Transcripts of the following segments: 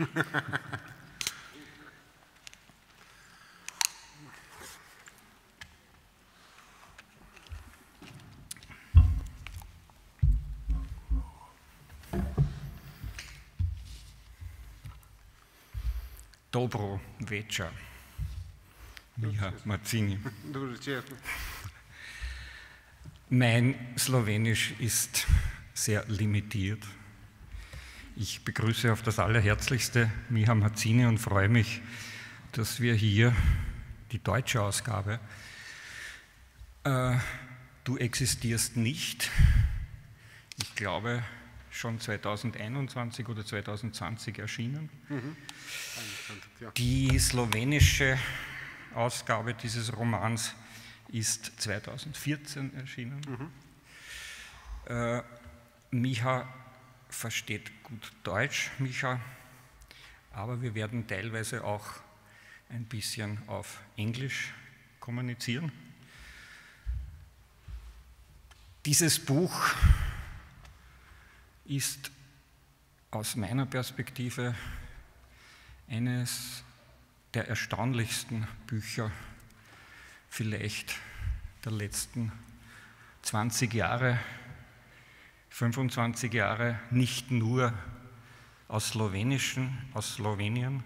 Dobro večer, Miha Marzini. Mein Slowenisch ist sehr limitiert. Ich begrüße auf das Allerherzlichste Miha Marzini und freue mich, dass wir hier die deutsche Ausgabe äh, Du existierst nicht. Ich glaube, schon 2021 oder 2020 erschienen. Mhm. Die slowenische Ausgabe dieses Romans ist 2014 erschienen. Mhm. Äh, Micha versteht gut Deutsch, Micha, aber wir werden teilweise auch ein bisschen auf Englisch kommunizieren. Dieses Buch ist aus meiner Perspektive eines der erstaunlichsten Bücher vielleicht der letzten 20 Jahre, 25 Jahre, nicht nur aus Slowenischen, aus Slowenien,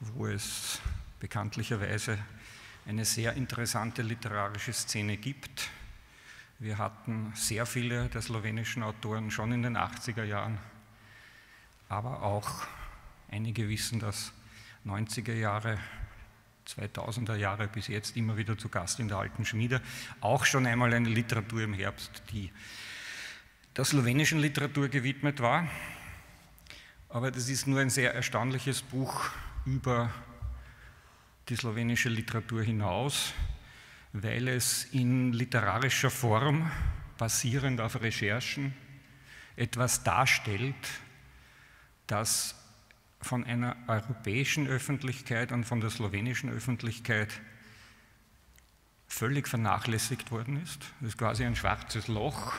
wo es bekanntlicherweise eine sehr interessante literarische Szene gibt, wir hatten sehr viele der slowenischen Autoren schon in den 80er Jahren, aber auch einige wissen, dass 90er Jahre, 2000er Jahre bis jetzt immer wieder zu Gast in der Alten Schmiede, auch schon einmal eine Literatur im Herbst, die der slowenischen Literatur gewidmet war. Aber das ist nur ein sehr erstaunliches Buch über die slowenische Literatur hinaus weil es in literarischer Form, basierend auf Recherchen, etwas darstellt, das von einer europäischen Öffentlichkeit und von der slowenischen Öffentlichkeit völlig vernachlässigt worden ist. Das ist quasi ein schwarzes Loch,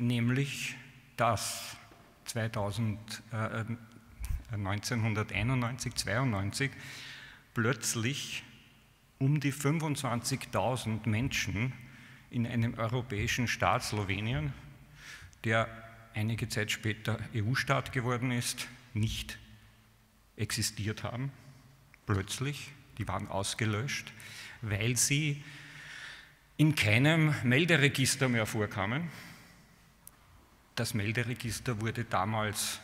nämlich dass 2000, äh, 1991, 92 plötzlich um die 25.000 Menschen in einem europäischen Staat Slowenien, der einige Zeit später EU-Staat geworden ist, nicht existiert haben, plötzlich, die waren ausgelöscht, weil sie in keinem Melderegister mehr vorkamen. Das Melderegister wurde damals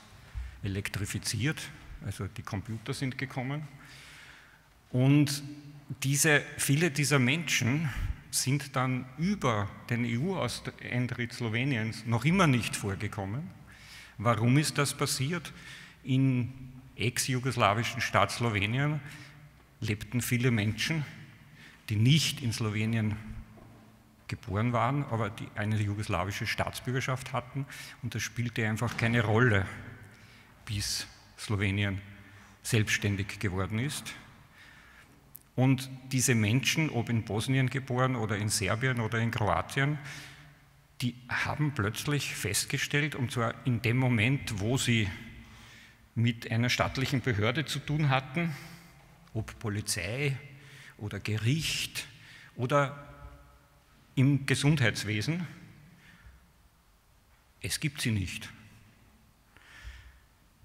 elektrifiziert, also die Computer sind gekommen. Und diese, viele dieser Menschen sind dann über den EU-Eintritt Sloweniens noch immer nicht vorgekommen. Warum ist das passiert? In ex-jugoslawischen Staat Slowenien lebten viele Menschen, die nicht in Slowenien geboren waren, aber die eine jugoslawische Staatsbürgerschaft hatten und das spielte einfach keine Rolle, bis Slowenien selbstständig geworden ist. Und diese Menschen, ob in Bosnien geboren oder in Serbien oder in Kroatien, die haben plötzlich festgestellt, und zwar in dem Moment, wo sie mit einer staatlichen Behörde zu tun hatten, ob Polizei oder Gericht oder im Gesundheitswesen, es gibt sie nicht.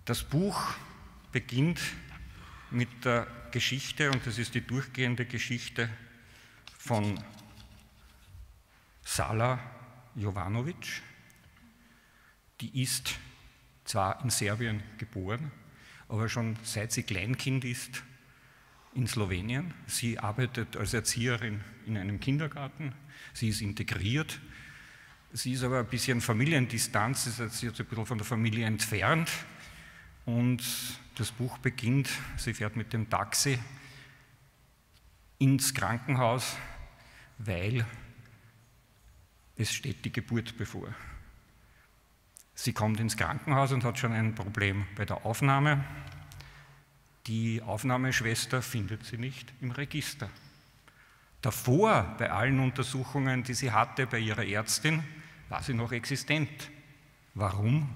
Das Buch beginnt mit der Geschichte, und das ist die durchgehende Geschichte von Sala Jovanovic. Die ist zwar in Serbien geboren, aber schon seit sie Kleinkind ist in Slowenien. Sie arbeitet als Erzieherin in einem Kindergarten. Sie ist integriert. Sie ist aber ein bisschen Familiendistanz, sie ist ein bisschen von der Familie entfernt und das Buch beginnt, sie fährt mit dem Taxi ins Krankenhaus, weil es steht die Geburt bevor. Sie kommt ins Krankenhaus und hat schon ein Problem bei der Aufnahme. Die Aufnahmeschwester findet sie nicht im Register. Davor, bei allen Untersuchungen, die sie hatte bei ihrer Ärztin, war sie noch existent. Warum?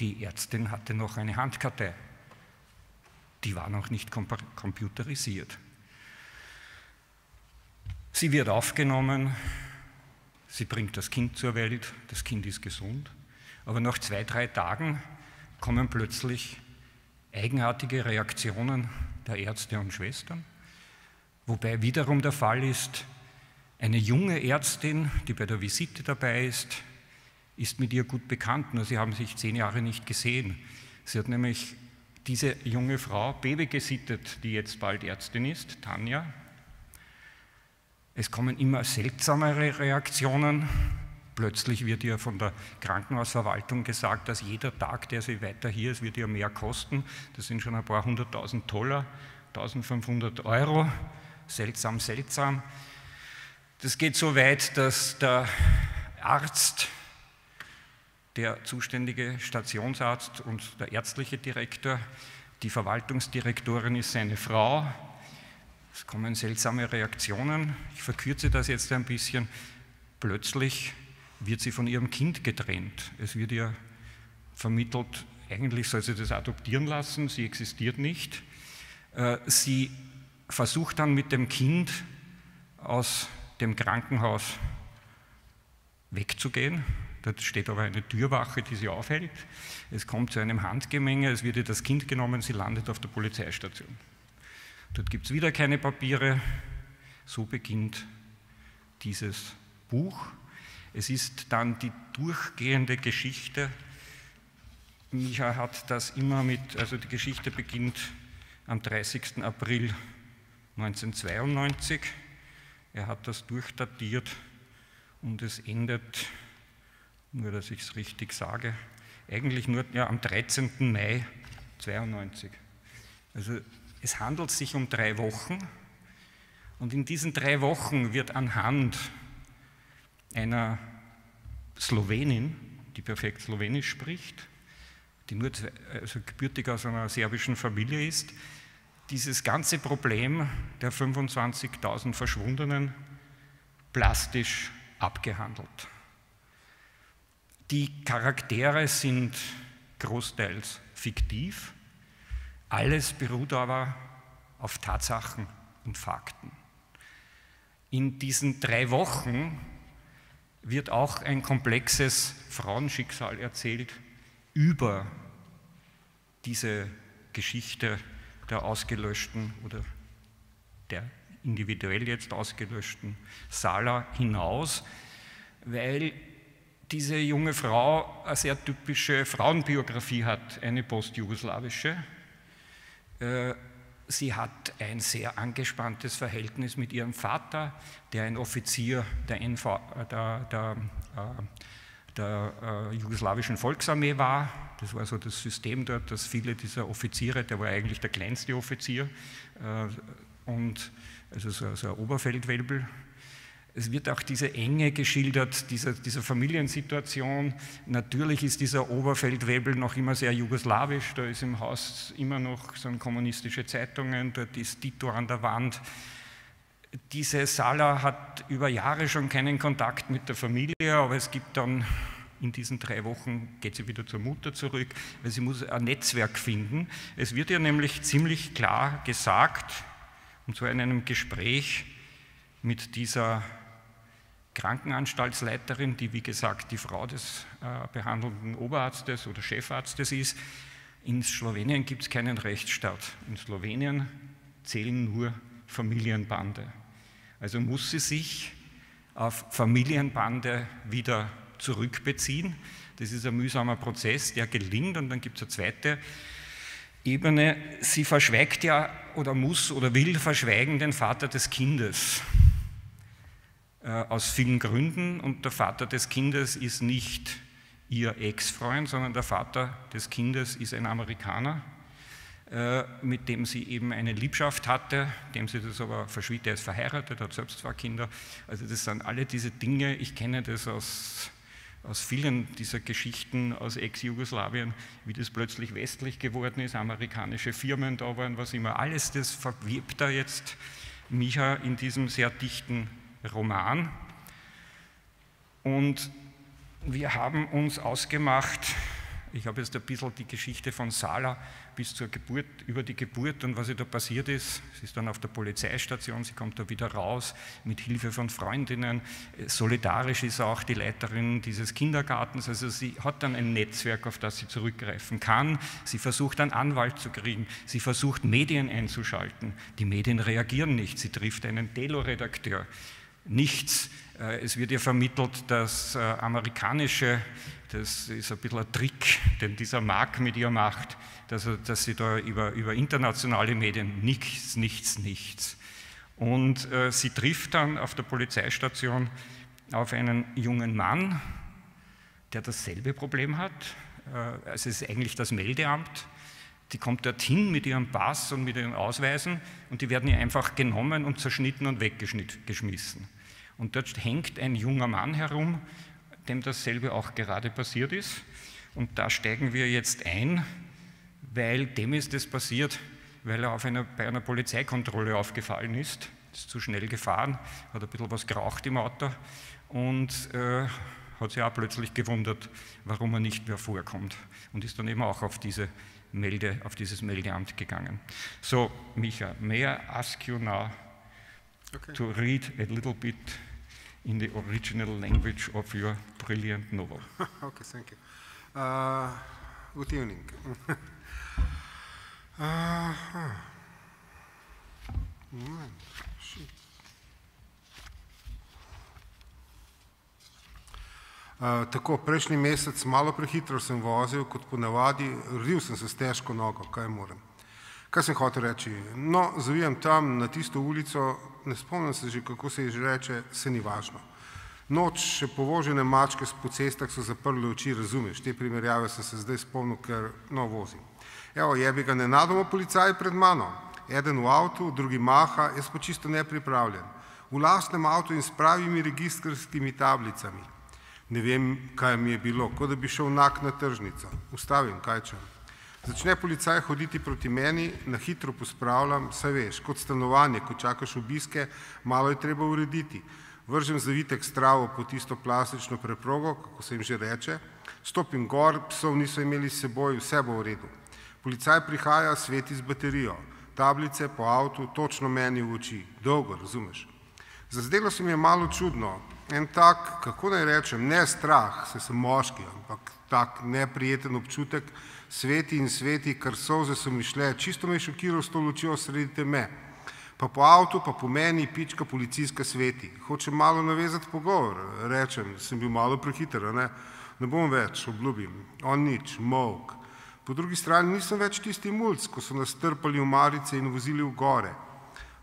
Die Ärztin hatte noch eine Handkartei die war noch nicht computerisiert. Sie wird aufgenommen, sie bringt das Kind zur Welt, das Kind ist gesund, aber nach zwei, drei Tagen kommen plötzlich eigenartige Reaktionen der Ärzte und Schwestern, wobei wiederum der Fall ist, eine junge Ärztin, die bei der Visite dabei ist, ist mit ihr gut bekannt, nur sie haben sich zehn Jahre nicht gesehen. Sie hat nämlich diese junge Frau Baby gesittet, die jetzt bald Ärztin ist, Tanja. Es kommen immer seltsamere Reaktionen. Plötzlich wird ihr von der Krankenhausverwaltung gesagt, dass jeder Tag, der sie weiter hier ist, wird ihr mehr kosten. Das sind schon ein paar hunderttausend Dollar, 1500 Euro. Seltsam, seltsam. Das geht so weit, dass der Arzt, der zuständige Stationsarzt und der ärztliche Direktor, die Verwaltungsdirektorin ist seine Frau. Es kommen seltsame Reaktionen. Ich verkürze das jetzt ein bisschen. Plötzlich wird sie von ihrem Kind getrennt. Es wird ihr vermittelt, eigentlich soll sie das adoptieren lassen, sie existiert nicht. Äh, sie versucht dann mit dem Kind aus dem Krankenhaus wegzugehen. Dort steht aber eine Türwache, die sie aufhält. Es kommt zu einem Handgemenge, es wird ihr das Kind genommen, sie landet auf der Polizeistation. Dort gibt es wieder keine Papiere. So beginnt dieses Buch. Es ist dann die durchgehende Geschichte. Micha hat das immer mit, also die Geschichte beginnt am 30. April 1992 er hat das durchdatiert und es endet, nur dass ich es richtig sage, eigentlich nur ja, am 13. Mai 92. Also es handelt sich um drei Wochen und in diesen drei Wochen wird anhand einer Slowenin, die perfekt Slowenisch spricht, die nur also gebürtig aus einer serbischen Familie ist, dieses ganze Problem der 25.000 Verschwundenen plastisch abgehandelt. Die Charaktere sind großteils fiktiv, alles beruht aber auf Tatsachen und Fakten. In diesen drei Wochen wird auch ein komplexes Frauenschicksal erzählt über diese Geschichte der ausgelöschten oder der individuell jetzt ausgelöschten Sala hinaus, weil diese junge Frau eine sehr typische Frauenbiografie hat, eine postjugoslawische. Sie hat ein sehr angespanntes Verhältnis mit ihrem Vater, der ein Offizier der, NV, der, der, äh, der äh, jugoslawischen Volksarmee war. Das war so das System dort, dass viele dieser Offiziere, der war eigentlich der kleinste Offizier äh, und also so, so ein Oberfeldwelbel. Es wird auch diese Enge geschildert, dieser, dieser Familiensituation. Natürlich ist dieser Oberfeldwebel noch immer sehr jugoslawisch. Da ist im Haus immer noch so kommunistische Zeitungen, dort ist Tito an der Wand. Diese Sala hat über Jahre schon keinen Kontakt mit der Familie, aber es gibt dann in diesen drei Wochen, geht sie wieder zur Mutter zurück, weil sie muss ein Netzwerk finden. Es wird ihr nämlich ziemlich klar gesagt, und zwar in einem Gespräch mit dieser Krankenanstaltsleiterin, die wie gesagt die Frau des äh, behandelnden Oberarztes oder Chefarztes ist, in Slowenien gibt es keinen Rechtsstaat. In Slowenien zählen nur Familienbande. Also muss sie sich auf Familienbande wieder zurückbeziehen. Das ist ein mühsamer Prozess, der gelingt und dann gibt es eine zweite Ebene. Sie verschweigt ja oder muss oder will verschweigen den Vater des Kindes aus vielen Gründen. Und der Vater des Kindes ist nicht ihr Ex-Freund, sondern der Vater des Kindes ist ein Amerikaner äh, mit dem sie eben eine Liebschaft hatte, dem sie das aber verschwieg, der ist verheiratet, hat selbst zwei Kinder. Also das sind alle diese Dinge, ich kenne das aus, aus vielen dieser Geschichten aus Ex-Jugoslawien, wie das plötzlich westlich geworden ist, amerikanische Firmen da waren, was immer, alles das verwirbt da jetzt Micha in diesem sehr dichten Roman. Und wir haben uns ausgemacht, Ich habe jetzt ein bisschen die Geschichte von Sala bis zur Geburt, über die Geburt und was ihr da passiert ist. Sie ist dann auf der Polizeistation, sie kommt da wieder raus mit Hilfe von Freundinnen. Solidarisch ist auch die Leiterin dieses Kindergartens. Also sie hat dann ein Netzwerk, auf das sie zurückgreifen kann. Sie versucht einen Anwalt zu kriegen. Sie versucht Medien einzuschalten. Die Medien reagieren nicht. Sie trifft einen Delo-Redakteur. Nichts. Äh, es wird ihr vermittelt, dass äh, amerikanische das ist ein bisschen ein Trick, den dieser Mark mit ihr macht, dass, er, dass sie da über, über internationale Medien nichts, nichts, nichts. Und äh, sie trifft dann auf der Polizeistation auf einen jungen Mann, der dasselbe Problem hat. Es ist eigentlich das Meldeamt. Die kommt dorthin mit ihrem Pass und mit ihren Ausweisen und die werden ihr einfach genommen und zerschnitten und weggeschmissen. Und dort hängt ein junger Mann herum, dem dasselbe auch gerade passiert ist. Und da steigen wir jetzt ein, weil dem ist es passiert, weil er einer, bei einer Polizeikontrolle aufgefallen ist, ist zu schnell gefahren, hat ein bisschen was geraucht im Auto und äh, hat sich auch plötzlich gewundert, warum er nicht mehr vorkommt und ist dann eben auch auf, diese Melde, auf dieses Meldeamt gegangen. So, Micha, may I ask you now okay. to read a little bit in the original language of your brilliant novel. okay, thank you. Uh, good evening. uh, huh. Man, Uh, tako, prejšnji mesec malo prehitro sem vozil, kot ponavadi, rodil sem se s težko nogo, kaj moram. Kaj sem hotel reči? No, zavijem tam na tisto ulico, ne spomnim se že, kako se je že reče, se ni važno. Noč še povožene mačke po cestah so zaprli oči, razumeš, te primerjave sem se zdaj spomnil, ker no vozim. Evo, jebi ga nenadoma policaj pred mano, eden v avtu, drugi maha, jaz pa čisto nepripravljen. V lastnem avtu in s pravimi registrskimi tablicami. Ne vem, kaj mi je bilo, kot da bi šel nak na tržnico. Ustavim, kaj čem. Začne policaj hoditi proti meni, na hitro pospravljam, saj veš, kot stanovanje, ko čakaš obiske, malo je treba urediti. Vržem zavitek stravo po tisto plastično preprogo, kako se jim že reče, stopim gor, psov niso imeli s seboj, vse bo v redu. Policaj prihaja, sveti z baterijo, tablice po avtu, točno meni v oči, dolgo, razumeš. Zazdelo se mi je malo čudno, en tak, kako naj rečem, ne strah, se sem moški, ampak tak neprijeten občutek, sveti in sveti, kar solze so mi šle, čisto me je šokiral s to lučjo sredi teme. Pa po avtu, pa po meni, pička policijska sveti. Hočem malo navezati pogovor, rečem, sem bil malo prehiter, ne? ne bom več, obljubim. On nič, mok. Po drugi strani nisem več tisti mulc, ko so nas trpali v marice in vozili v gore.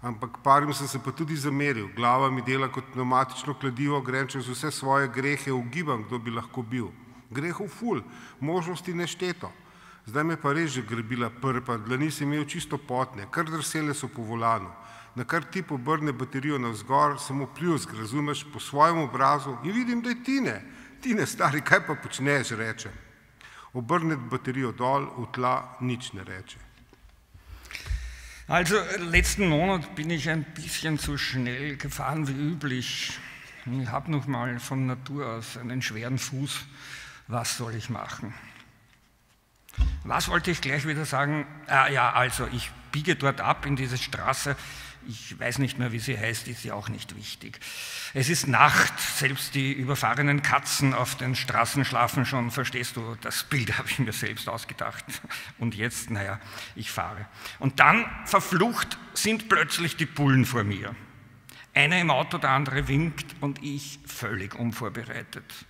Ampak parim sem se pa tudi zameril, glava mi dela kot pneumatično kladivo, grem čez vse svoje grehe, ugibam, kdo bi lahko bil. Grehov ful, možnosti nešteto. Zdaj me pa res že grebila prpa, dlani sem imel čisto potne, kar drsele so po volanu. Na kar ti pobrne baterijo na vzgor, samo pljusk, razumeš, po svojem obrazu in vidim, da je tine. Tine, stari, kaj pa počneš, reče. Obrne baterijo dol, v tla, nič ne reče. Also letzten Monat bin ich ein bisschen zu schnell gefahren wie üblich. Ich habe noch mal von Natur aus einen schweren Fuß. Was soll ich machen? Was wollte ich gleich wieder sagen? Ah, ja, also ich biege dort ab in diese Straße. Ich weiß nicht mehr, wie sie heißt, ist ja auch nicht wichtig. Es ist Nacht, selbst die überfahrenen Katzen auf den Straßen schlafen schon, verstehst du, das Bild habe ich mir selbst ausgedacht. Und jetzt, naja, ich fahre. Und dann, verflucht, sind plötzlich die Bullen vor mir. Einer im Auto, der andere winkt und ich völlig unvorbereitet.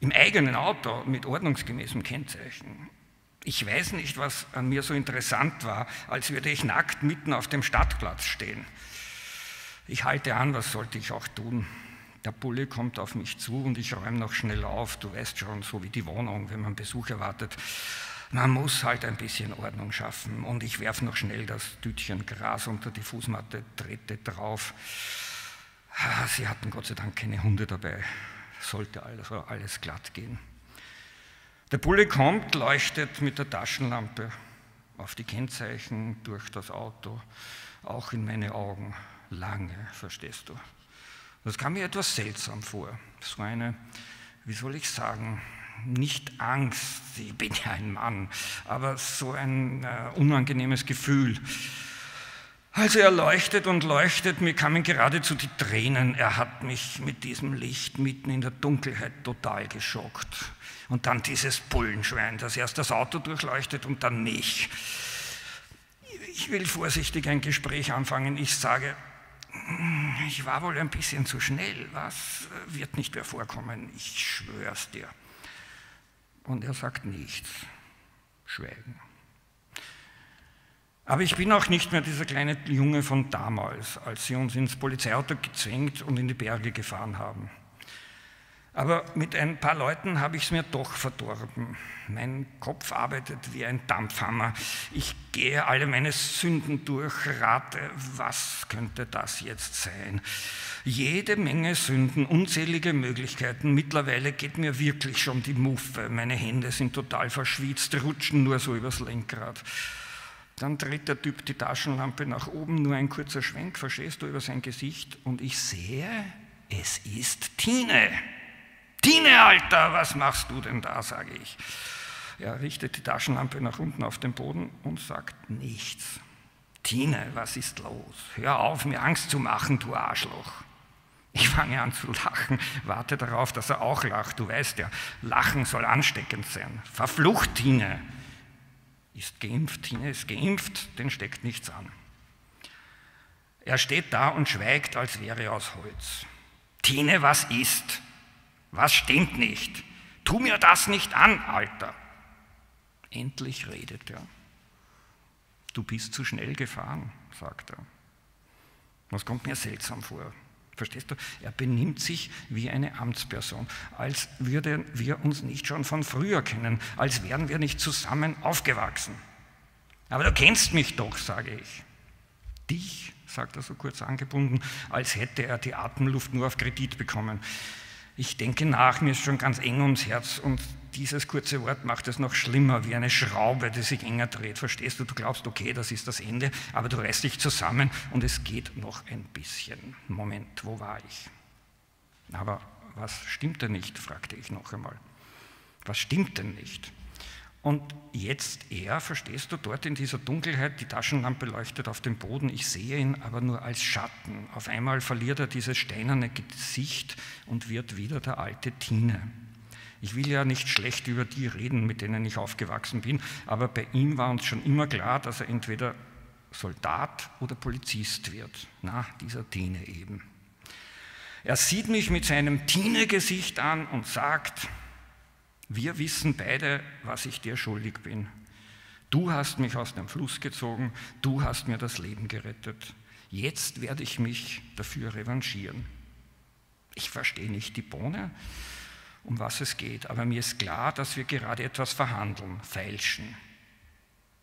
Im eigenen Auto mit ordnungsgemäßem Kennzeichen. Ich weiß nicht, was an mir so interessant war, als würde ich nackt mitten auf dem Stadtplatz stehen. Ich halte an, was sollte ich auch tun? Der Bulle kommt auf mich zu und ich räume noch schnell auf. Du weißt schon, so wie die Wohnung, wenn man Besuch erwartet. Man muss halt ein bisschen Ordnung schaffen. Und ich werfe noch schnell das Tütchen Gras unter die Fußmatte, trete drauf. Ah, sie hatten Gott sei Dank keine Hunde dabei. Sollte also alles glatt gehen. Der Bulle kommt, leuchtet mit der Taschenlampe auf die Kennzeichen durch das Auto, auch in meine Augen. Lange, verstehst du. Das kam mir etwas seltsam vor. So eine, wie soll ich sagen, nicht Angst, ich bin ja ein Mann, aber so ein äh, unangenehmes Gefühl. Also er leuchtet und leuchtet, mir kamen geradezu die Tränen. Er hat mich mit diesem Licht mitten in der Dunkelheit total geschockt. Und dann dieses Bullenschwein, das erst das Auto durchleuchtet und dann mich. Ich will vorsichtig ein Gespräch anfangen. Ich sage, ich war wohl ein bisschen zu schnell. Was wird nicht mehr vorkommen? Ich schwör's dir. Und er sagt nichts. Schweigen. Aber ich bin auch nicht mehr dieser kleine Junge von damals, als sie uns ins Polizeiauto gezwängt und in die Berge gefahren haben. Aber mit ein paar Leuten habe ich es mir doch verdorben. Mein Kopf arbeitet wie ein Dampfhammer. Ich gehe alle meine Sünden durch, rate, was könnte das jetzt sein? Jede Menge Sünden, unzählige Möglichkeiten. Mittlerweile geht mir wirklich schon die Muffe. Meine Hände sind total verschwitzt, rutschen nur so übers Lenkrad. Dann dreht der Typ die Taschenlampe nach oben, nur ein kurzer Schwenk, verstehst du, über sein Gesicht und ich sehe, es ist Tine. Tine, Alter, was machst du denn da, sage ich. Er richtet die Taschenlampe nach unten auf den Boden und sagt nichts. Tine, was ist los? Hör auf, mir Angst zu machen, du Arschloch. Ich fange an zu lachen, warte darauf, dass er auch lacht. Du weißt ja, Lachen soll ansteckend sein. Verflucht, Tine ist geimpft, Tine ist geimpft, den steckt nichts an. Er steht da und schweigt, als wäre er aus Holz. Tine, was ist? Was stimmt nicht? Tu mir das nicht an, Alter. Endlich redet er. Du bist zu schnell gefahren, sagt er. Das kommt mir seltsam vor. Verstehst du? Er benimmt sich wie eine Amtsperson, als würden wir uns nicht schon von früher kennen, als wären wir nicht zusammen aufgewachsen. Aber du kennst mich doch, sage ich. Dich, sagt er so kurz angebunden, als hätte er die Atemluft nur auf Kredit bekommen. Ich denke nach, mir ist schon ganz eng ums Herz und dieses kurze Wort macht es noch schlimmer, wie eine Schraube, die sich enger dreht. Verstehst du? Du glaubst, okay, das ist das Ende, aber du reißt dich zusammen und es geht noch ein bisschen. Moment, wo war ich? Aber was stimmt denn nicht? fragte ich noch einmal. Was stimmt denn nicht? Und jetzt er, verstehst du, dort in dieser Dunkelheit, die Taschenlampe leuchtet auf den Boden, ich sehe ihn aber nur als Schatten. Auf einmal verliert er dieses steinerne Gesicht und wird wieder der alte Tine. Ich will ja nicht schlecht über die reden, mit denen ich aufgewachsen bin, aber bei ihm war uns schon immer klar, dass er entweder Soldat oder Polizist wird. Na, dieser Tine eben. Er sieht mich mit seinem Tine-Gesicht an und sagt, wir wissen beide, was ich dir schuldig bin. Du hast mich aus dem Fluss gezogen, du hast mir das Leben gerettet. Jetzt werde ich mich dafür revanchieren. Ich verstehe nicht die Bohne, um was es geht, aber mir ist klar, dass wir gerade etwas verhandeln, feilschen.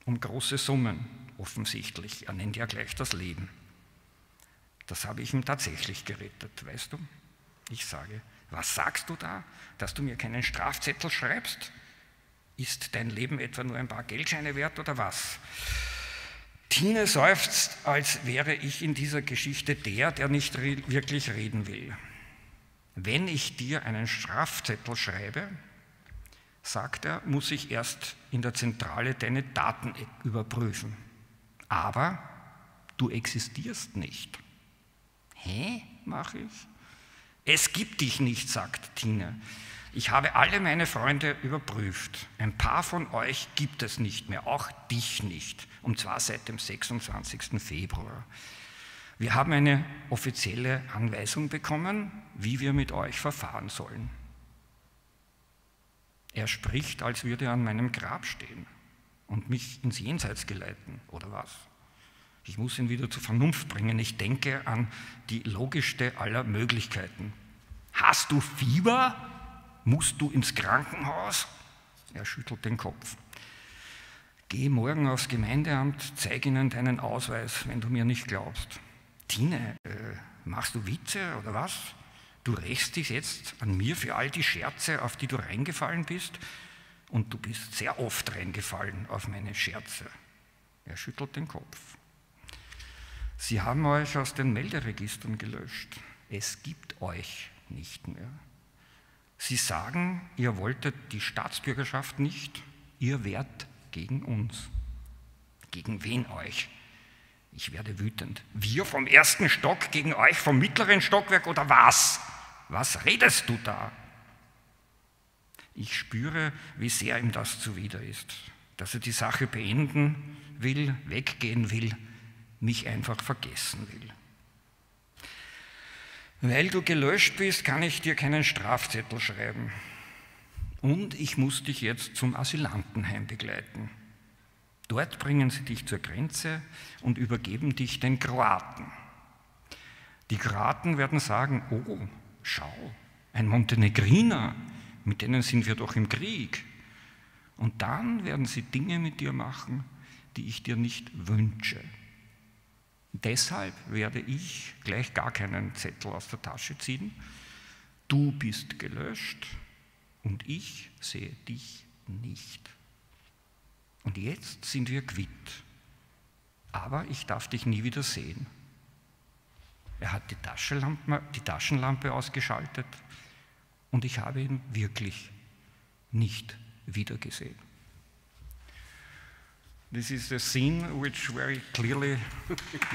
Um große Summen, offensichtlich. Er nennt ja gleich das Leben. Das habe ich ihm tatsächlich gerettet, weißt du? Ich sage, was sagst du da, dass du mir keinen Strafzettel schreibst? Ist dein Leben etwa nur ein paar Geldscheine wert oder was? Tine seufzt, als wäre ich in dieser Geschichte der, der nicht wirklich reden will. Wenn ich dir einen Strafzettel schreibe, sagt er, muss ich erst in der Zentrale deine Daten überprüfen. Aber du existierst nicht. Hä? mache ich. Es gibt dich nicht, sagt Tine. Ich habe alle meine Freunde überprüft. Ein paar von euch gibt es nicht mehr, auch dich nicht. Und zwar seit dem 26. Februar. Wir haben eine offizielle Anweisung bekommen, wie wir mit euch verfahren sollen. Er spricht, als würde er an meinem Grab stehen und mich ins Jenseits geleiten, oder was? Ich muss ihn wieder zur Vernunft bringen. Ich denke an die logischste aller Möglichkeiten. Hast du Fieber? Musst du ins Krankenhaus? Er schüttelt den Kopf. Geh morgen aufs Gemeindeamt, zeig ihnen deinen Ausweis, wenn du mir nicht glaubst. Tine, äh, machst du Witze oder was? Du rächst dich jetzt an mir für all die Scherze, auf die du reingefallen bist? Und du bist sehr oft reingefallen auf meine Scherze. Er schüttelt den Kopf. Sie haben euch aus den Melderegistern gelöscht. Es gibt euch nicht mehr. Sie sagen, ihr wolltet die Staatsbürgerschaft nicht, ihr wärt gegen uns. Gegen wen euch? Ich werde wütend. Wir vom ersten Stock gegen euch vom mittleren Stockwerk oder was? Was redest du da? Ich spüre, wie sehr ihm das zuwider ist, dass er die Sache beenden will, weggehen will, mich einfach vergessen will. Weil du gelöscht bist, kann ich dir keinen Strafzettel schreiben. Und ich muss dich jetzt zum Asylantenheim begleiten. Dort bringen sie dich zur Grenze und übergeben dich den Kroaten. Die Kroaten werden sagen, oh, schau, ein Montenegriner, mit denen sind wir doch im Krieg. Und dann werden sie Dinge mit dir machen, die ich dir nicht wünsche. Deshalb werde ich gleich gar keinen Zettel aus der Tasche ziehen. Du bist gelöscht und ich sehe dich nicht. Und jetzt sind wir quitt. Aber ich darf dich nie wieder sehen. Er hat die Taschenlampe, die Taschenlampe ausgeschaltet und ich habe ihn wirklich nicht wiedergesehen. This is a scene which very clearly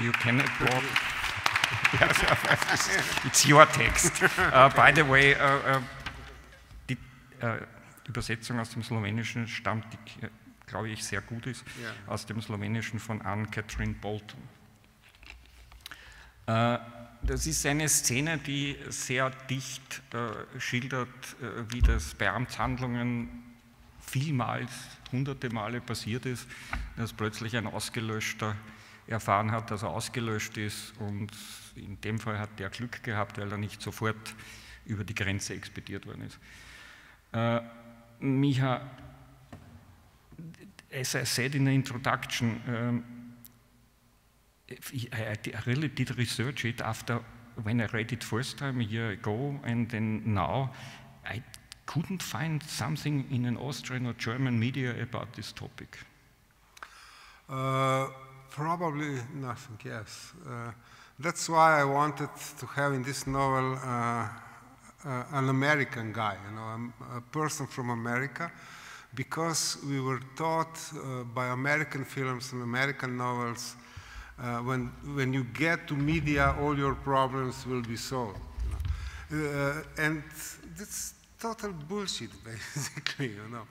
you cannot walk. It's your text. Uh, by the way, uh, uh, die uh, Übersetzung aus dem Slowenischen stammt, die glaube ich, sehr gut ist, ja. aus dem Slowenischen von Anne-Catherine Bolton. Äh, das ist eine Szene, die sehr dicht äh, schildert, äh, wie das bei Amtshandlungen vielmals, hunderte Male passiert ist, dass plötzlich ein Ausgelöschter erfahren hat, dass er ausgelöscht ist und in dem Fall hat der Glück gehabt, weil er nicht sofort über die Grenze expediert worden ist. Äh, Micha as I said in the introduction, um, I, I, really did research it after when I read it first time a year ago, and then now I couldn't find something in an Austrian or German media about this topic. Uh, probably nothing, yes. Uh, that's why I wanted to have in this novel uh, uh an American guy, you know, a, a person from America because we were taught uh, by American films and American novels uh, when, when you get to media, all your problems will be solved. You know? and that's total bullshit, basically, you know.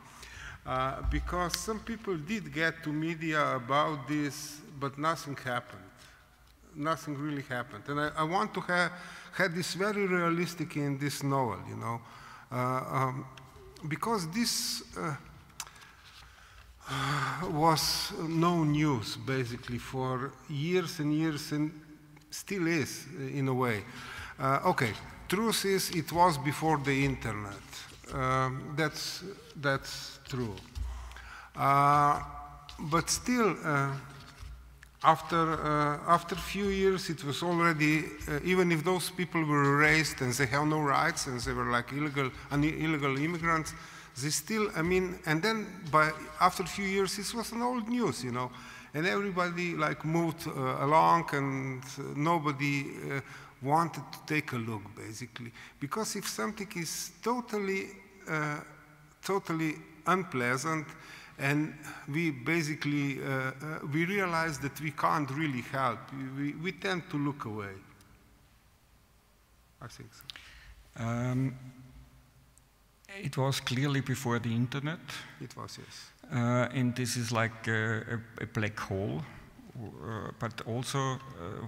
Uh, because some people did get to media about this, but nothing happened. Nothing really happened. And I, I want to have had this very realistic in this novel, you know. Uh, um, because this uh, was no news basically for years and years and still is in a way. Uh, okay, truth is it was before the internet. Um, that's, that's true. Uh, but still, uh, after, uh, after a few years, it was already, uh, even if those people were erased and they have no rights and they were like illegal, illegal immigrants, they still, I mean, and then by, after a few years, this was an old news, you know, and everybody like moved uh, along and uh, nobody wanted to take a look, basically. Because if something is totally, uh, totally unpleasant, and we basically, uh, uh, we realize that we can't really help, we, we tend to look away. I think so. Um, it was clearly before the internet. It was, yes. Uh, and this is like a, a, black hole. Uh, but also, uh,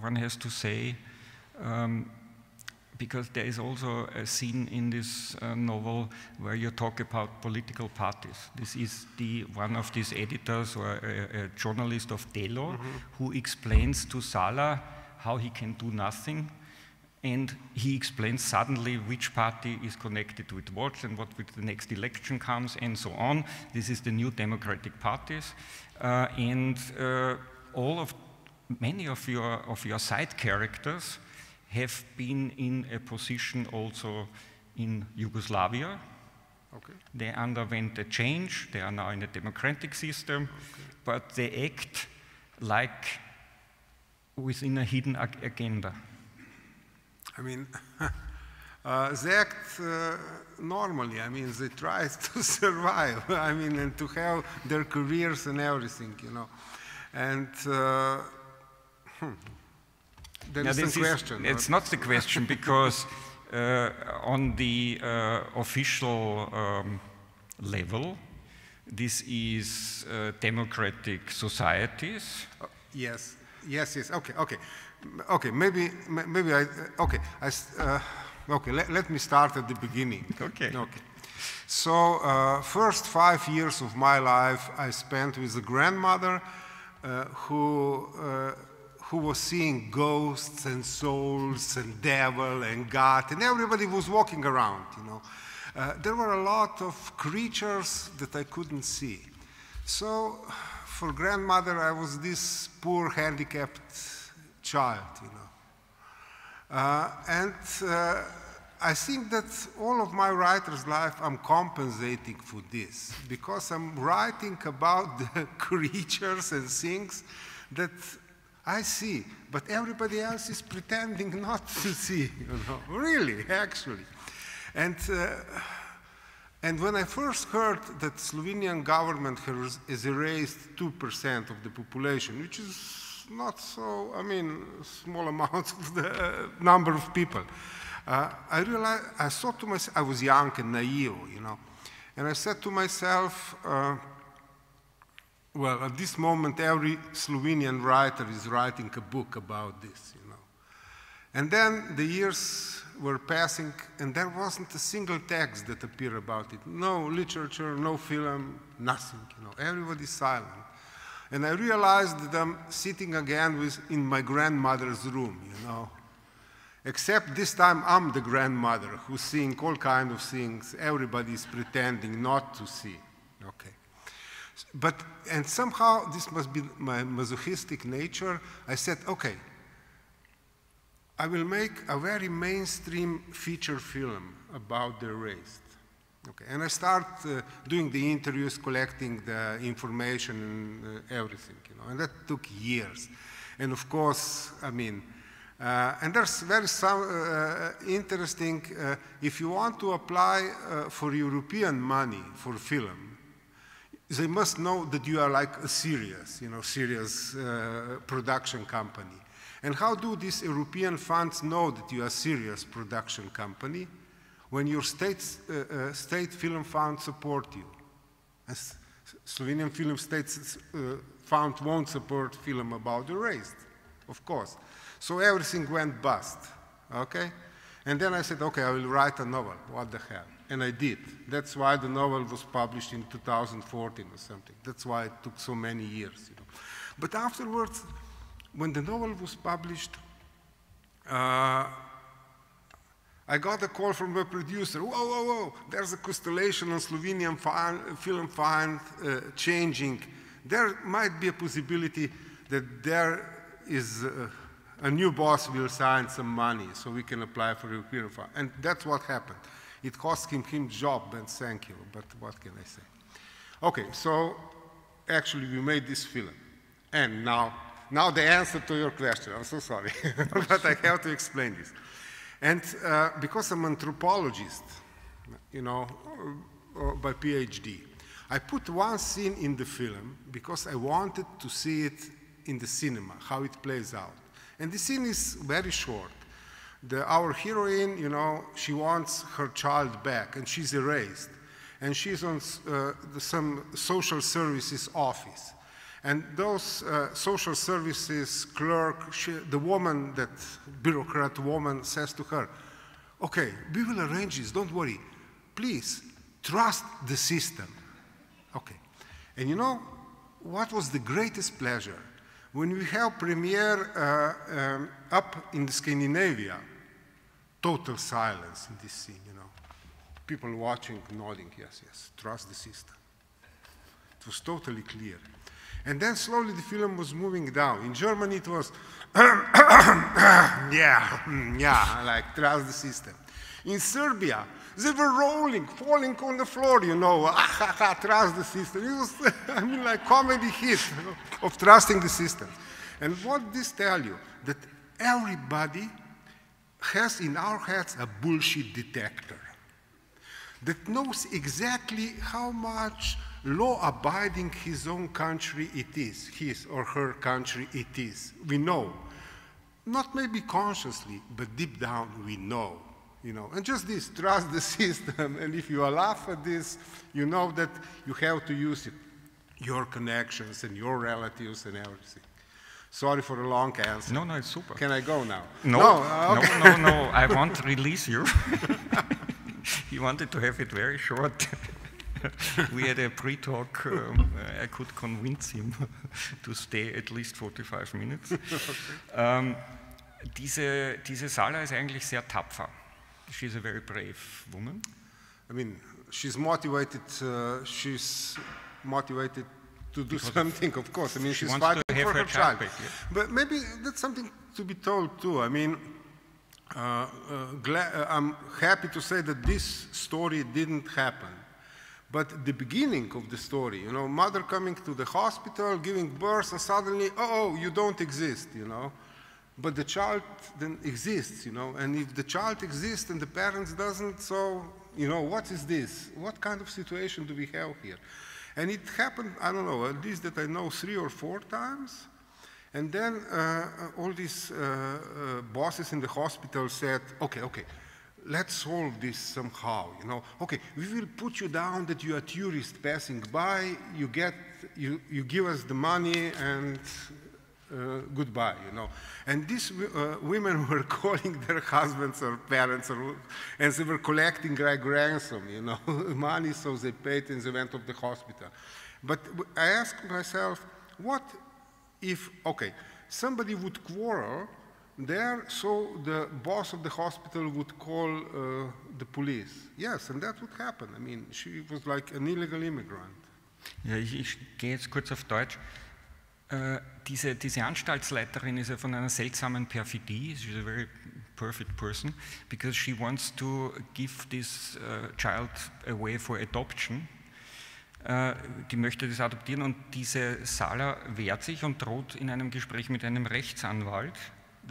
one has to say, um, because there is also a scene in this uh, novel where you talk about political parties. This is the one of these editors or a, a journalist of Delo mm -hmm. who explains to Sala how he can do nothing and he explains suddenly which party is connected with what and what with the next election comes and so on. This is the new democratic parties. Uh, and uh, all of, many of your, of your side characters have been in a position also in Yugoslavia. Okay. They underwent a change, they are now in a democratic system, okay. but they act like within a hidden ag agenda. I mean, uh, they act uh, normally. I mean, they try to survive. I mean, and to have their careers and everything, you know. And uh, hmm, there Now, is this is- question. it's uh, not the question because uh, on the uh, official um, level, this is uh, democratic societies. Yes, yes, yes. Okay, okay, okay. Maybe, maybe I. uh, Okay, I. Uh, okay, let, let me start at the beginning. Okay. Okay. So, uh, first five years of my life I spent with a grandmother uh, who. Who was seeing ghosts and souls and devil and God, and everybody was walking around, you know. Uh, there were a lot of creatures that I couldn't see. So, for grandmother, I was this poor, handicapped child, you know. Uh, and uh, I think that all of my writer's life, I'm compensating for this because I'm writing about the creatures and things that I see, but everybody else is pretending not to see, you know, really, actually. And uh, and when I first heard that Slovenian government has, erased 2% of the population, which is not so, I mean, small amount of the uh, number of people, uh, I realized, I thought to myself, I was young and naive, you know, and I said to myself, uh, well, at this moment, every Slovenian writer is writing a book about this, you know. And then the years were passing, and there wasn't a single text that appeared about it. No literature, no film, nothing. You know, everybody's silent. And I realized that I'm sitting again with, in my grandmother's room. You know, except this time I'm the grandmother who's seeing all kind of things. Everybody's pretending not to see. Okay. But and somehow this must be my masochistic nature. I said, okay, I will make a very mainstream feature film about the erased. Okay, and I start uh, doing the interviews, collecting the information and uh, everything, you know, and that took years. And of course, I mean, uh, and there's very some uh, interesting. Uh, if you want to apply uh, for European money for film, they must know that you are like a serious, you know, serious uh, production company. And how do these European funds know that you are a serious production company? When your state, uh, uh, state film fund support you. As Slovenian Film State uh, Fund won't support film about the race, of course. So everything went bust, okay? And then I said, okay, I will write a novel. What the hell? And I did. That's why the novel was published in 2014 or something. That's why it took so many years. You know. But afterwards, when the novel was published, uh, I got a call from the producer. Whoa, whoa, whoa! There's a constellation on Slovenian film fund uh, changing. There might be a possibility that there is uh, a new boss will sign some money so we can apply for a European fund. And that's what happened. It cost him him job, and thank you. But what can I say? Okay, so actually we made this film, and now, now the answer to your question. I'm so sorry, but I have to explain this. And uh, because I'm an anthropologist, you know, uh, by PhD, I put one scene in the film because I wanted to see it in the cinema, how it plays out. And the scene is very short. The, our heroine, you know, she wants her child back and she's erased. And she's on uh, the, some social services office. And those uh, social services clerk, she, the woman, that bureaucrat woman, says to her, Okay, we will arrange this, don't worry. Please, trust the system. Okay. And you know what was the greatest pleasure? When we have premiere uh, um, up in Scandinavia, total silence in this scene, you know. People watching, nodding, yes, yes, trust the system. It was totally clear. And then slowly the film was moving down. In Germany it was, yeah, yeah, like trust the system. In Serbia, they were rolling, falling on the floor, you know, ah, ha, ha, trust the system. It was, I mean, like comedy hit you know, of trusting the system. And what this tell you? That everybody has in our heads a bullshit detector that knows exactly how much law abiding his own country it is, his or her country it is. We know. Not maybe consciously, but deep down we know. You know, and just this, trust the system, and if you laugh at this, you know that you have to use it, your connections and your relatives and everything. Sorry for the long answer. No, no, it's super. Can I go now? No, no, uh, okay. no, no, no, I won't release you. he wanted to have it very short. we had a pre-talk. Um, I could convince him to stay at least 45 minutes. Um, diese, diese Sala ist eigentlich sehr tapfer. She's a very brave woman. I mean, she's motivated. Uh, she's motivated to do Because something. Of course, I mean, she she's fighting for her her child. child. But maybe that's something to be told too. I mean, uh, uh, uh, I'm happy to say that this story didn't happen. But the beginning of the story, you know, mother coming to the hospital, giving birth, and suddenly, oh, you don't exist, you know. But the child then exists, you know, and if the child exists and the parents doesn't, so, you know, what is this? What kind of situation do we have here? And it happened, I don't know, at least that I know three or four times. And then uh, uh, all these uh, uh, bosses in the hospital said, okay, okay, let's solve this somehow, you know. Okay, we will put you down that you are a tourist passing by, you get, you, you give us the money and uh, goodbye, you know. And these uh, women were calling their husbands or parents, or, and they were collecting like ransom, you know, money, so they paid and they went to the hospital. But I asked myself, what if, okay, somebody would quarrel there, so the boss of the hospital would call uh, the police. Yes, and that would happen. I mean, she was like an illegal immigrant. Ja, ich, ich gehe jetzt kurz auf Deutsch. Äh, diese, diese Anstaltsleiterin ist ja von einer seltsamen Perfidie. She's a very perfect person because she wants to give this uh, child away for adoption. Äh, die möchte das adoptieren und diese Sala wehrt sich und droht in einem Gespräch mit einem Rechtsanwalt.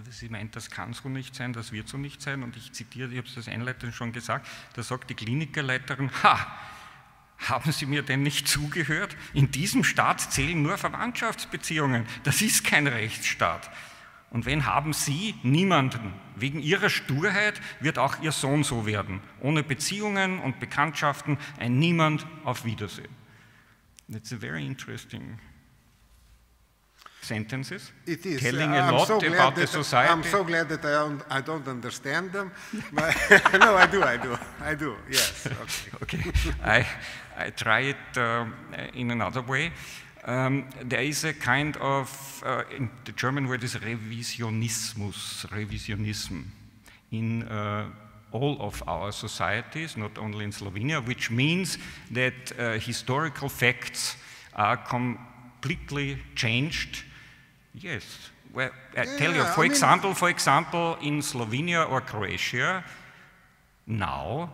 Sie meint, das kann so nicht sein, das wird so nicht sein. Und ich zitiere, ich habe es das einleitend schon gesagt, da sagt die Klinikerleiterin, ha, haben Sie mir denn nicht zugehört? In diesem Staat zählen nur Verwandtschaftsbeziehungen. Das ist kein Rechtsstaat. Und wenn haben Sie niemanden. Wegen Ihrer Sturheit wird auch Ihr Sohn so werden. Ohne Beziehungen und Bekanntschaften ein Niemand auf Wiedersehen. That's a very interesting sentences. It is. Telling Uh, a I'm lot so about the society. I'm so glad that I don't, I don't understand them. But no, I do, I do, I do. Yes. Okay. Okay, I, I try it um, in another way. Um, there is a kind of, uh, in the German word is Revisionismus, Revisionism, in uh, all of our societies, not only in Slovenia, which means that uh, historical facts are completely changed. Yes, well, I tell you, for I mean- example, for example, in Slovenia or Croatia, now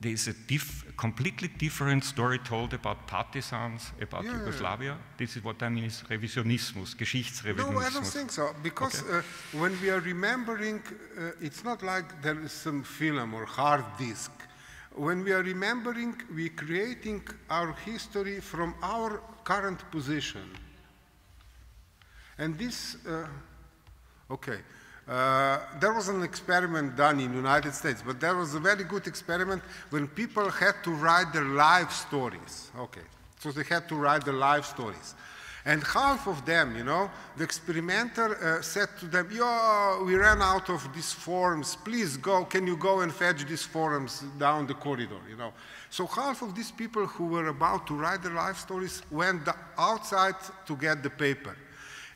there's a diff- completely different story told about partisans, about Yeah, yeah, yeah. Yugoslavia. This is what I mean is Revisionismus, No, I don't Geschichtsrevisionismus. think so. Because uh, when we are remembering, uh, it's not like there is some film or hard disk. When we are remembering, we're creating our history from our current position. And this, uh, okay, uh, there was an experiment done in the United States, but there was a very good experiment when people had to write their life stories. Okay, so they had to write their life stories. And half of them, you know, the experimenter uh, said to them, Yo, we ran out of these forms. Please go, can you go and fetch these forms down the corridor, you know? So half of these people who were about to write their life stories went outside to get the paper.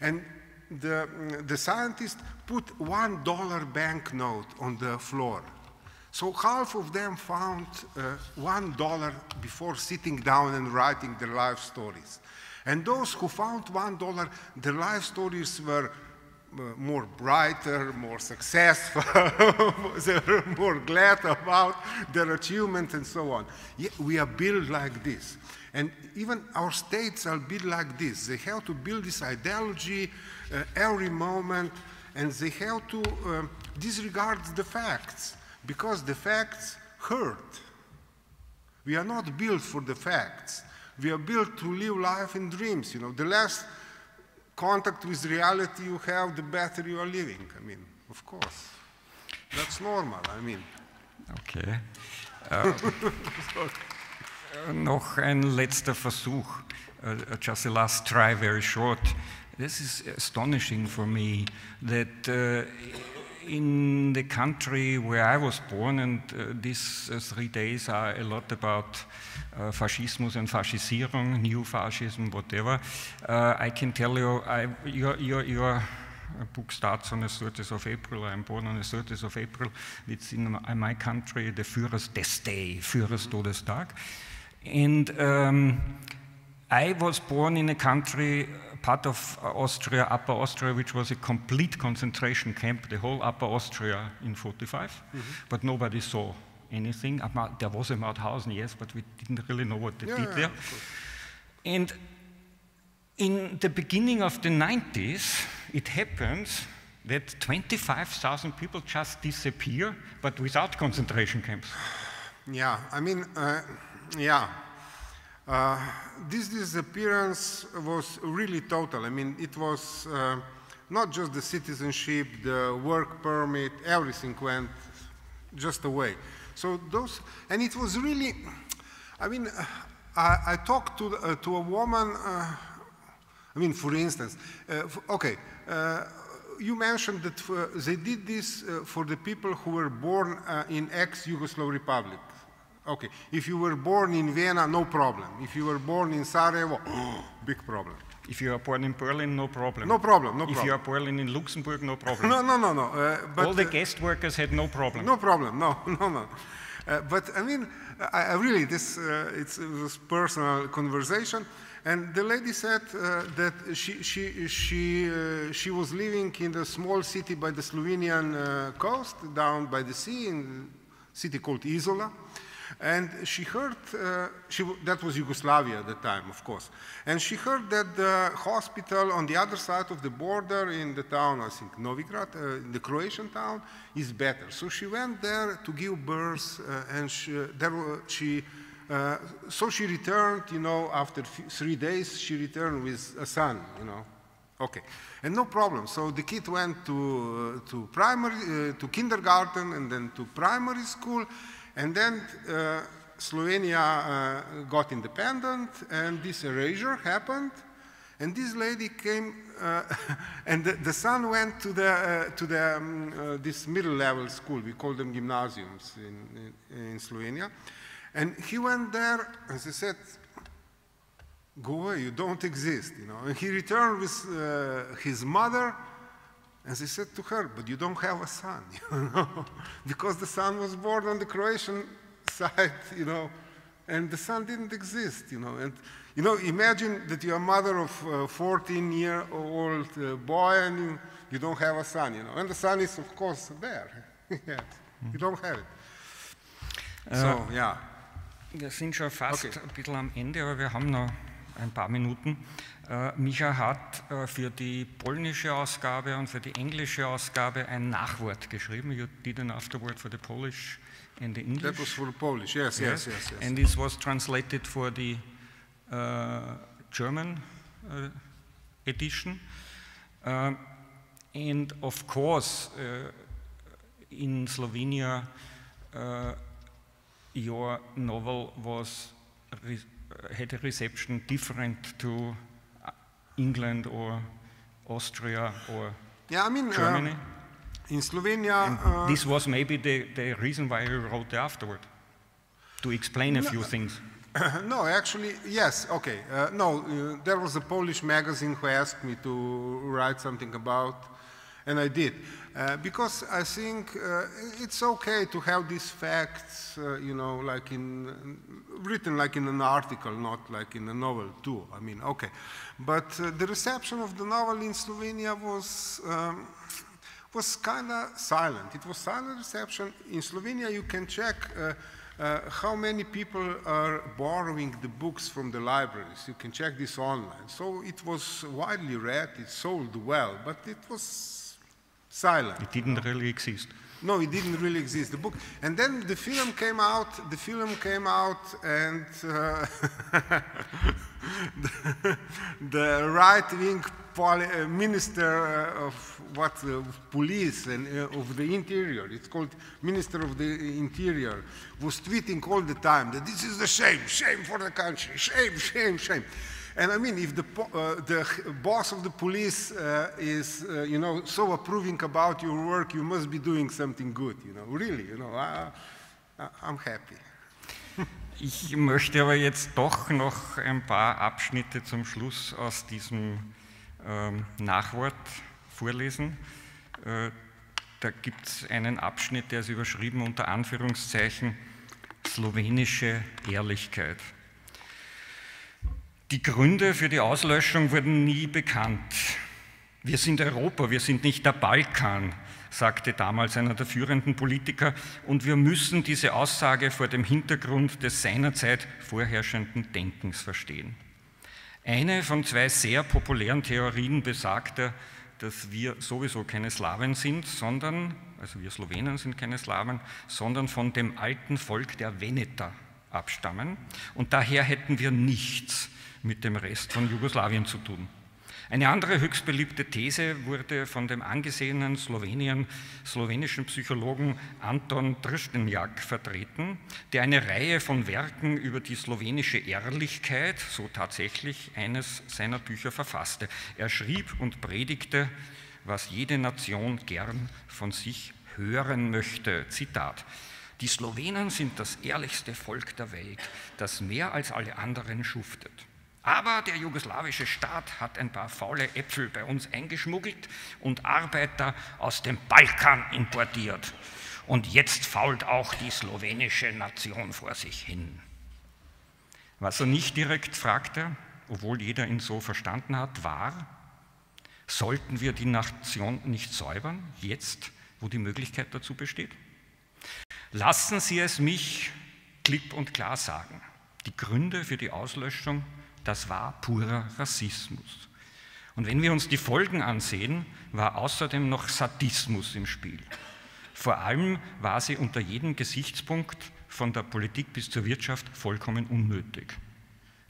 And the, the scientist put one dollar banknote on the floor. So half of them found uh, one dollar before sitting down and writing their life stories. And those who found one dollar, their life stories were uh, more brighter, more successful, they were more glad about their achievement and so on. Yeah, we are built like this. And even our states are built like this. They have to build this ideology uh, every moment. and they have to uh, disregard the facts because the facts hurt. We are not built for the facts. We are built to live life in dreams. You know, the less contact with reality you have, the better you are living. I mean, of course, that's normal. I mean. Okay. Uh, noch ein letzter Versuch. Uh, just a last try, very short. This is astonishing for me that uh, in the country where I was born, and uh, these three days are a lot about Faschismus and Faschisierung, new fascism, whatever. I can tell you, I, your, your, your book starts on the 30th of April. I'm born on the 30th of April. It's in my country the Führers des Day, Führers Todestag. And um, I was born in a country part of Austria, Upper Austria, which was a complete concentration camp, the whole Upper Austria in 45, mm -hmm. but nobody saw anything. There was a Mauthausen, yes, but we didn't really know what they yeah, did there. And in the beginning of the 90s, it happens that 25,000 people just disappear, but without concentration camps. Yeah, I mean, uh, yeah. Uh, this disappearance was really total. I mean, it was uh, not just the citizenship, the work permit, everything went just away. So those, and it was really, I mean, uh, I, I talked to, uh, to a woman, uh, I mean, for instance, uh, okay, you mentioned that they did this for the people who were born in ex-Yugoslav republic. Okay, if you were born in Vienna, no problem. If you were born in Sarajevo, big problem. If you are born in Berlin, no problem. No problem, no if problem. If you are born in Luxembourg, no problem. No, no, no, no. Uh, but, All the uh, guest workers had no problem. No problem, no, no, no. Uh, but I mean, I, I really, this uh, it's, it was personal conversation. And the lady said uh, that she, she, she, uh, she was living in a small city by the Slovenian coast, down by the sea, in a city called Isola. And she heard, uh, she, that was Yugoslavia at the time, of course. And she heard that the hospital on the other side of the border in the town, I think Novigrad, uh, the Croatian town, is better. So she went there to give birth, uh, and she, there, she uh, so she returned, you know, after three days, she returned with a son, you know. Okay, and no problem. So the kid went to, uh, to primary, uh, to kindergarten and then to primary school, and then uh, Slovenia uh, got independent, and this erasure happened. And this lady came, uh, and the, the, son went to, the, uh, to the, um, uh, this middle level school. We call them gymnasiums in, in, in, Slovenia. And he went there, and he said, go away, you don't exist. You know? And he returned with uh, his mother, and they said to her, but you don't have a son, you know, because the son was born on the Croatian side, you know, and the son didn't exist, you know. And, you know, imagine that you're a mother of a 14-year-old uh, boy and you, you, don't have a son, you know. And the son is, of course, there. yes. You don't have it. Uh, so, ja. Wir sind schon fast okay. ein bisschen am Ende, aber wir haben noch ein paar Minuten. Äh, Micha hat äh, für die polnische Ausgabe und für die englische Ausgabe ein Nachwort geschrieben. You did an afterword for the Polish and the English. That was for the Polish, yes, yes, yes. yes, And this was translated for the uh, German uh, edition. Uh, and of course, uh, in Slovenia, uh, your novel was had a reception different to England or Austria or yeah, I mean, Germany? Uh, in Slovenia. Uh, this was maybe the, the reason why you wrote the afterward, to explain a no, few things. no, actually, yes, okay. Uh, no, uh, there was a Polish magazine who asked me to write something about, and I did. Uh, because I think uh, it's okay to have these facts, uh, you know, like in, written like in an article, not like in a novel too. I mean, okay. But uh, the reception of the novel in Slovenia was, um, was kind of silent. It was silent reception. In Slovenia, you can check uh, how many people are borrowing the books from the libraries. You can check this online. So it was widely read, it sold well, but it was silent. It didn't really exist. No, it didn't really exist. The book, and then the film came out. The film came out, and uh, the, the right-wing uh, minister uh, of what uh, police and uh, of the interior. It's called Minister of the Interior. Was tweeting all the time that this is a shame, shame for the country, shame, shame, shame. And I mean, if the, uh, the boss of the police uh, is, uh, you know, so approving about your work, you must be doing something good, you know, really, you know, I, I'm happy. Ich möchte aber jetzt doch noch ein paar Abschnitte zum Schluss aus diesem ähm, Nachwort vorlesen. Äh, da gibt es einen Abschnitt, der ist überschrieben unter Anführungszeichen slowenische Ehrlichkeit. Die Gründe für die Auslöschung wurden nie bekannt. Wir sind Europa, wir sind nicht der Balkan, sagte damals einer der führenden Politiker, und wir müssen diese Aussage vor dem Hintergrund des seinerzeit vorherrschenden Denkens verstehen. Eine von zwei sehr populären Theorien besagte, dass wir sowieso keine Slawen sind, sondern, also wir Slowenen sind keine Slawen, sondern von dem alten Volk der Veneter abstammen. Und daher hätten wir nichts mit dem Rest von Jugoslawien zu tun. Eine andere höchst beliebte These wurde von dem angesehenen Slowenien, slowenischen Psychologen Anton Trstenjak vertreten, der eine Reihe von Werken über die slowenische Ehrlichkeit, so tatsächlich eines seiner Bücher verfasste. Er schrieb und predigte, was jede Nation gern von sich hören möchte. Zitat. Die Slowenen sind das ehrlichste Volk der Welt, das mehr als alle anderen schuftet. Aber der jugoslawische Staat hat ein paar faule Äpfel bei uns eingeschmuggelt und Arbeiter aus dem Balkan importiert. Und jetzt fault auch die slowenische Nation vor sich hin. Was er nicht direkt fragte, obwohl jeder ihn so verstanden hat, war, sollten wir die Nation nicht säubern, jetzt, wo die Möglichkeit dazu besteht? Lassen Sie es mich klipp und klar sagen. Die Gründe für die Auslöschung das war purer Rassismus. Und wenn wir uns die Folgen ansehen, war außerdem noch Sadismus im Spiel. Vor allem war sie unter jedem Gesichtspunkt von der Politik bis zur Wirtschaft vollkommen unnötig.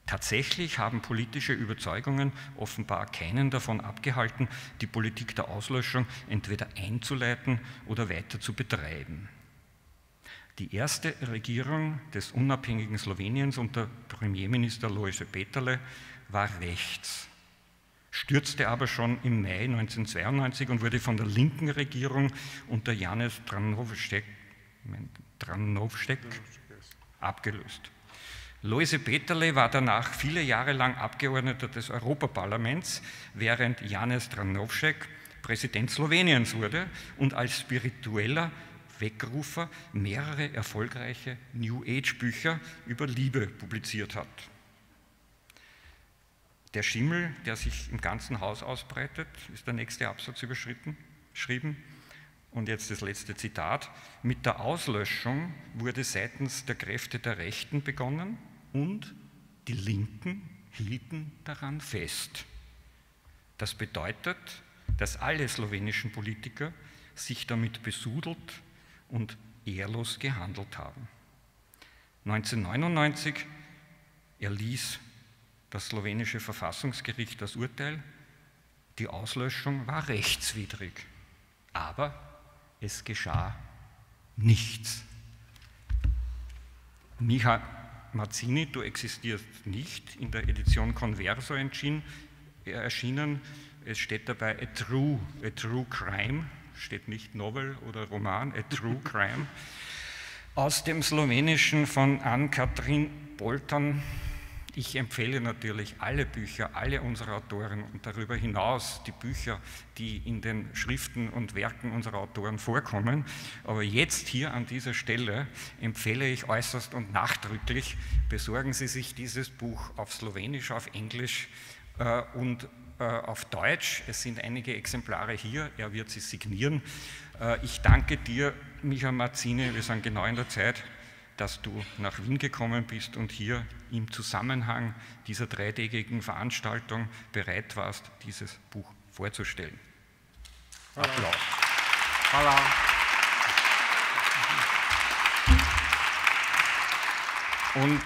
Tatsächlich haben politische Überzeugungen offenbar keinen davon abgehalten, die Politik der Auslöschung entweder einzuleiten oder weiter zu betreiben. Die erste Regierung des unabhängigen Sloweniens unter Premierminister Lojze Peterle war rechts, stürzte aber schon im Mai 1992 und wurde von der linken Regierung unter Janis Dranovšek abgelöst. Loise Peterle war danach viele Jahre lang Abgeordneter des Europaparlaments, während Janis Dranovšek Präsident Sloweniens wurde und als spiritueller Wegrufer mehrere erfolgreiche New Age-Bücher über Liebe publiziert hat. Der Schimmel, der sich im ganzen Haus ausbreitet, ist der nächste Absatz überschritten, geschrieben. Und jetzt das letzte Zitat. Mit der Auslöschung wurde seitens der Kräfte der Rechten begonnen und die Linken hielten daran fest. Das bedeutet, dass alle slowenischen Politiker sich damit besudelt und ehrlos gehandelt haben. 1999 erließ das slowenische Verfassungsgericht das Urteil, die Auslöschung war rechtswidrig, aber es geschah nichts. Micha Mazzini, du existierst nicht, in der Edition Converso erschienen. Es steht dabei a true, a true crime, steht nicht Novel oder Roman, A True Crime, aus dem Slowenischen von Ann-Kathrin Bolton. Ich empfehle natürlich alle Bücher, alle unserer Autoren und darüber hinaus die Bücher, die in den Schriften und Werken unserer Autoren vorkommen. Aber jetzt hier an dieser Stelle empfehle ich äußerst und nachdrücklich, besorgen Sie sich dieses Buch auf Slowenisch, auf Englisch äh, und auf Deutsch. Es sind einige Exemplare hier, er wird sie signieren. Äh, ich danke dir, Micha Marzine, wir sind genau in der Zeit, dass du nach Wien gekommen bist und hier im Zusammenhang dieser dreitägigen Veranstaltung bereit warst, dieses Buch vorzustellen. Applaus Hvala. Und